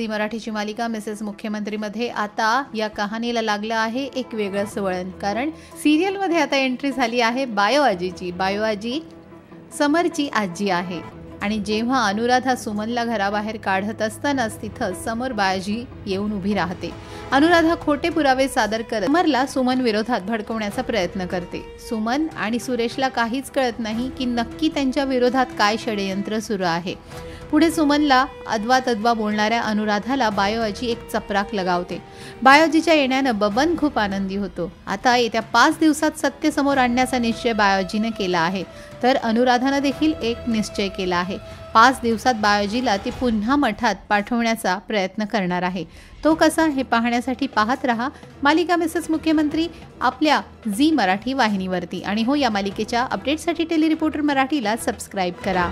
Zee मराठीची मालिका Mrs मुख्यमंत्रीमध्ये आता या कहाणीला लागलं आहे एक वेगळंच वळण कारण सिरियलमध्ये आता एंट्री झाली आहे बायो आजीची बायो आजी समरची आजी आहे. आणि जेव्हा अनुराधा सुमनला घराबाहेर काढत असतानाच तिथं समोर बायाजी येऊन उभी राहते. अनुराधा खोटे पुरावे सादर करत समरला सुमन विरोधात भडकवण्याचा प्रयत्न करते. सुमन आणि सुरेशला काहीच कळत नाही की नक्की त्यांच्या विरोधात काय षडयंत्र सुरू आहे. पुढे सुमनला अद्वा तद्वा बोलणाऱ्या अनुराधाला बायोआजी एक चपराक लगावते. बायोजीच्या येण्यानं बबन खूप आनंदी होतो. आता येत्या पाच दिवसात सत्य समोर आणण्याचा निश्चय बायोजीनं केला आहे. तर अनुराधानं देखील एक निश्चय केला आहे. पाच दिवसात बायोजीला ती पुन्हा मठात पाठवण्याचा प्रयत्न करणार आहे. तो कसा हे पाहण्यासाठी पाहत रहा. मालिका मिसेस मुख्यमंत्री आपल्या झी मराठी वाहिनीवरती. आणि हो या मालिकेच्या अपडेटसाठी टेली रिपोर्टर मराठीला सबस्क्राईब करा.